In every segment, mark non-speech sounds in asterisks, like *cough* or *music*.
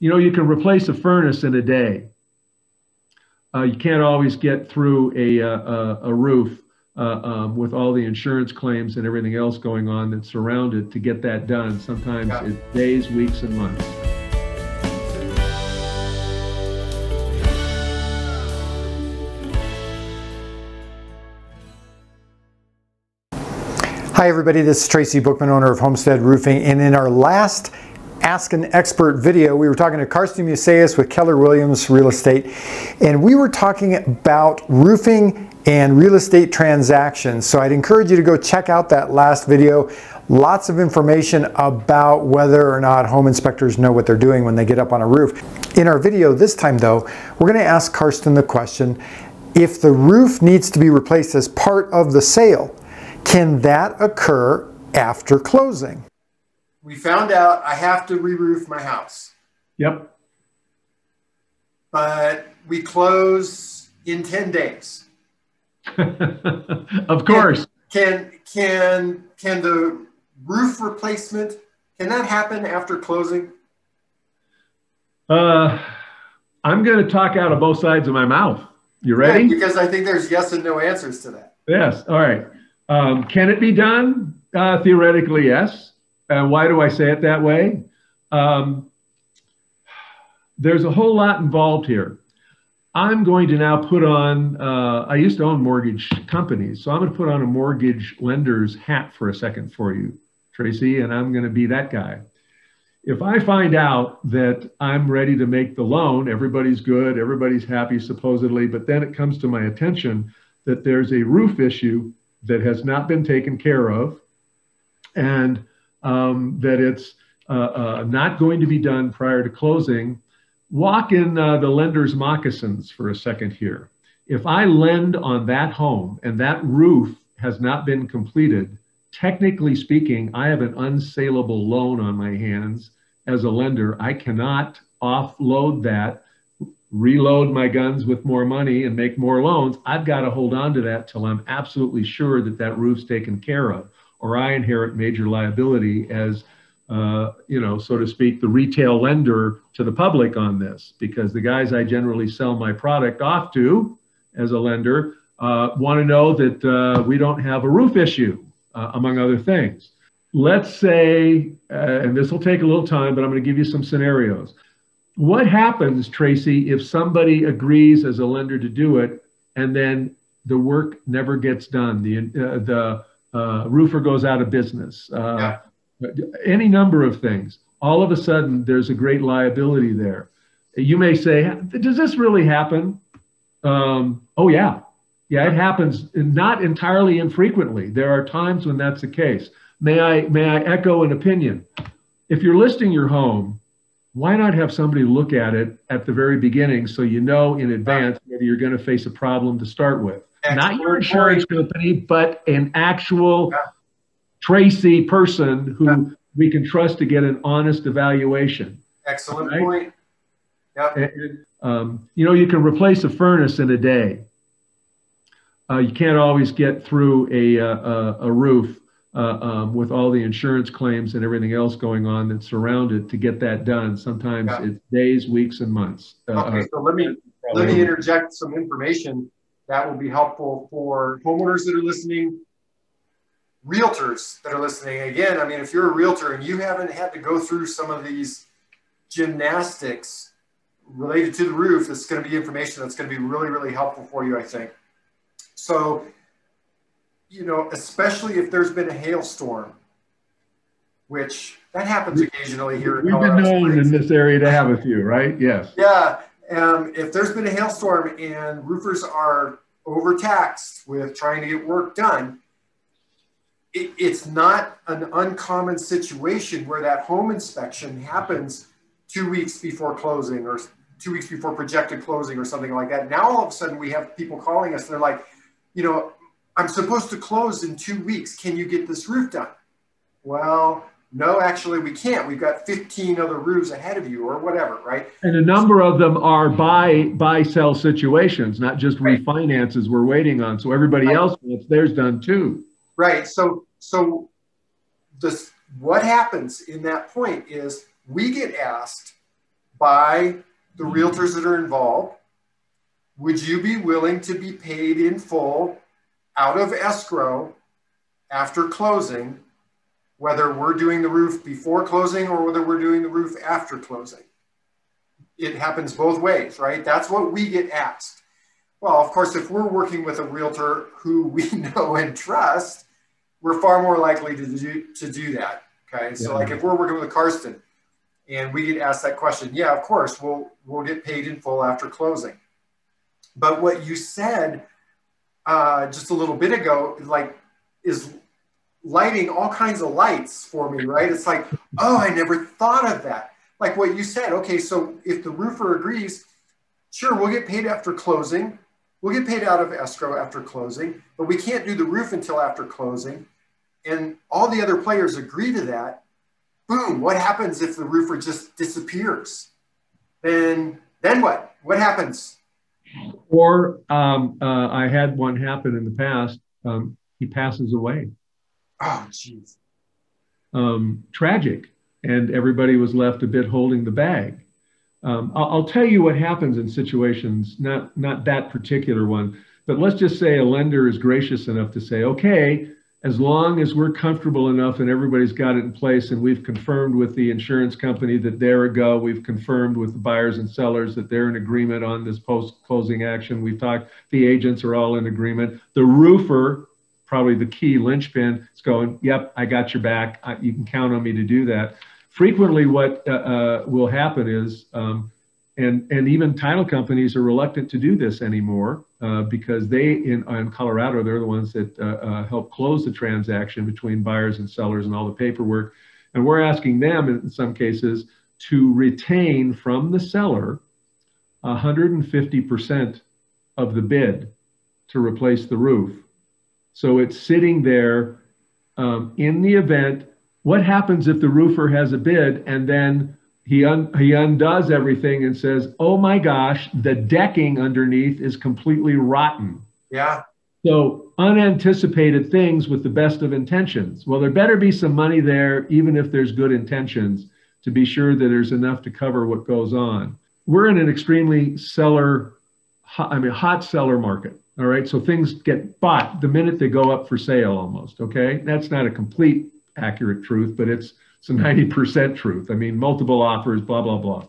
you know, you can replace a furnace in a day. Uh, you can't always get through a, a, a roof uh, um, with all the insurance claims and everything else going on that surround it to get that done. Sometimes yeah. it's days, weeks, and months. Hi everybody, this is Tracy Bookman, owner of Homestead Roofing, and in our last Ask an Expert video, we were talking to Karsten Musaeus with Keller Williams Real Estate, and we were talking about roofing and real estate transactions. So I'd encourage you to go check out that last video. Lots of information about whether or not home inspectors know what they're doing when they get up on a roof. In our video this time though, we're gonna ask Karsten the question, if the roof needs to be replaced as part of the sale, can that occur after closing? We found out I have to re-roof my house. Yep. But we close in 10 days. *laughs* of course. Can, can can the roof replacement can that happen after closing? Uh I'm going to talk out of both sides of my mouth. You ready? Yeah, because I think there's yes and no answers to that. Yes. All right. Um, can it be done? Uh, theoretically, yes. And why do I say it that way? Um, there's a whole lot involved here. I'm going to now put on, uh, I used to own mortgage companies, so I'm going to put on a mortgage lender's hat for a second for you, Tracy, and I'm going to be that guy. If I find out that I'm ready to make the loan, everybody's good, everybody's happy supposedly, but then it comes to my attention that there's a roof issue that has not been taken care of, and um, that it's uh, uh, not going to be done prior to closing, walk in uh, the lender's moccasins for a second here. If I lend on that home and that roof has not been completed, technically speaking, I have an unsaleable loan on my hands as a lender. I cannot offload that, reload my guns with more money and make more loans. I've got to hold on to that till I'm absolutely sure that that roof's taken care of or I inherit major liability as, uh, you know, so to speak, the retail lender to the public on this, because the guys I generally sell my product off to as a lender uh, want to know that uh, we don't have a roof issue, uh, among other things. Let's say, uh, and this will take a little time, but I'm going to give you some scenarios. What happens, Tracy, if somebody agrees as a lender to do it and then the work never gets done? The, uh, the uh, roofer goes out of business, uh, yeah. any number of things. All of a sudden, there's a great liability there. You may say, does this really happen? Um, oh, yeah. Yeah, it happens not entirely infrequently. There are times when that's the case. May I, may I echo an opinion? If you're listing your home, why not have somebody look at it at the very beginning so you know in advance whether you're going to face a problem to start with? Not your insurance company, but an actual yeah. Tracy person who yeah. we can trust to get an honest evaluation. Excellent right? point. Yeah. And, um, you know, you can replace a furnace in a day. Uh, you can't always get through a, uh, a, roof uh, um, with all the insurance claims and everything else going on that surround it to get that done. Sometimes yeah. it's days, weeks, and months. Uh, okay, so let me let me interject some information that will be helpful for homeowners that are listening, realtors that are listening. Again, I mean, if you're a realtor and you haven't had to go through some of these gymnastics related to the roof, that's going to be information that's going to be really, really helpful for you, I think. So, you know, especially if there's been a hailstorm, which that happens occasionally here. We've been known in this area to have a few, right? Yes. Yeah, um, if there's been a hailstorm and roofers are overtaxed with trying to get work done, it, it's not an uncommon situation where that home inspection happens two weeks before closing or two weeks before projected closing or something like that. Now all of a sudden we have people calling us. They're like, you know, I'm supposed to close in two weeks. Can you get this roof done? Well, no, actually, we can't. We've got 15 other roofs ahead of you, or whatever, right? And a number of them are buy buy sell situations, not just right. refinances we're waiting on. So everybody right. else wants theirs done too. Right. So so this what happens in that point is we get asked by the mm-hmm. realtors that are involved. Would you be willing to be paid in full out of escrow after closing, whether we're doing the roof before closing or whether we're doing the roof after closing? It happens both ways, right? That's what we get asked. Well, of course, if we're working with a realtor who we *laughs* know and trust, we're far more likely to do, to do that. Okay. So, yeah. like if we're working with Karsten and we get asked that question, yeah, of course, we'll, we'll get paid in full after closing. But what you said uh, just a little bit ago, like, is lighting all kinds of lights for me, right? It's like, oh, I never thought of that. Like what you said, okay, so if the roofer agrees, sure, we'll get paid after closing. We'll get paid out of escrow after closing, but we can't do the roof until after closing. And all the other players agree to that. Boom, what happens if the roofer just disappears? Then, then what? What happens? Or um, uh, I had one happen in the past. Um, he passes away. Oh, jeez. Um, tragic. And everybody was left a bit holding the bag. Um, I'll, I'll, tell you what happens in situations, not, not that particular one, but let's just say a lender is gracious enough to say, okay, as long as we're comfortable enough and everybody's got it in place and we've confirmed with the insurance company that they're a go, we've confirmed with the buyers and sellers that they're in agreement on this post closing action. We've talked, the agents are all in agreement. The roofer, probably the key linchpin, is going, yep, I got your back. I, you can count on me to do that frequently what uh, uh, will happen is, um, and, and even title companies are reluctant to do this anymore uh, because they, in, in Colorado, they're the ones that uh, uh, help close the transaction between buyers and sellers and all the paperwork. And we're asking them in some cases to retain from the seller 150% of the bid to replace the roof. So it's sitting there um, in the event what happens if the roofer has a bid and then he, un- he undoes everything and says, oh my gosh, the decking underneath is completely rotten? Yeah. So unanticipated things with the best of intentions. Well, there better be some money there, even if there's good intentions, to be sure that there's enough to cover what goes on. We're in an extremely seller, I mean, hot seller market. All right. So things get bought the minute they go up for sale almost. Okay. That's not a complete accurate truth, but it's it's a 90% truth. I mean, multiple offers, blah, blah, blah.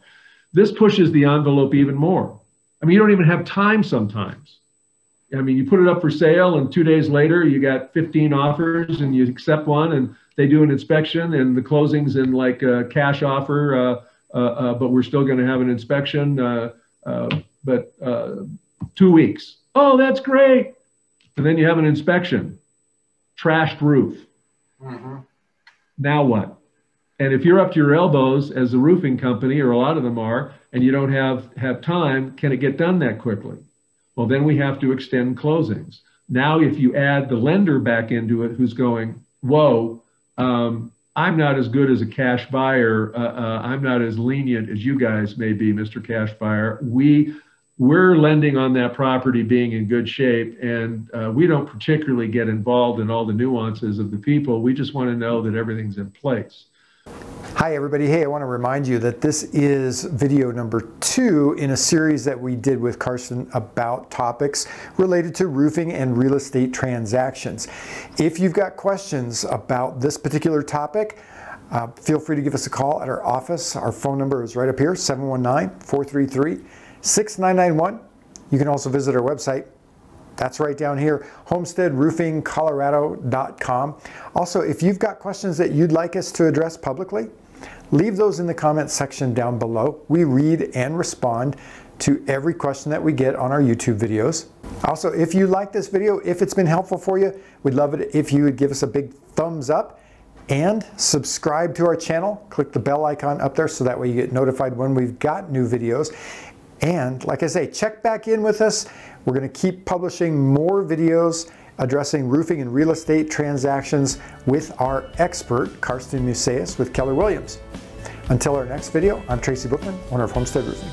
This pushes the envelope even more. I mean, you don't even have time sometimes. I mean, you put it up for sale, and two days later, you got 15 offers, and you accept one, and they do an inspection, and the closing's in like a cash offer, uh, uh, uh, but we're still going to have an inspection. Uh, uh, but uh, two weeks. Oh, that's great. And then you have an inspection, trashed roof. Mm-hmm. Now what? And if you're up to your elbows as a roofing company, or a lot of them are, and you don't have, have time, can it get done that quickly? Well, then we have to extend closings. Now, if you add the lender back into it who's going, whoa, um, I'm not as good as a cash buyer. Uh, uh, I'm not as lenient as you guys may be, Mr. Cash Buyer. We we're lending on that property being in good shape and uh, we don't particularly get involved in all the nuances of the people we just want to know that everything's in place Hi everybody. Hey, I want to remind you that this is video number two in a series that we did with Karsten about topics related to roofing and real estate transactions. If you've got questions about this particular topic, uh, feel free to give us a call at our office. Our phone number is right up here, 719 433 6991. You can also visit our website. That's right down here, homesteadroofingcolorado.com. Also, if you've got questions that you'd like us to address publicly, leave those in the comments section down below. We read and respond to every question that we get on our YouTube videos. Also, if you like this video, if it's been helpful for you, we'd love it if you would give us a big thumbs up and subscribe to our channel. Click the bell icon up there so that way you get notified when we've got new videos. And like I say, check back in with us. We're going to keep publishing more videos addressing roofing and real estate transactions with our expert, Karsten Musaeus with Keller Williams. Until our next video, I'm Tracy Bookman, owner of Homestead Roofing.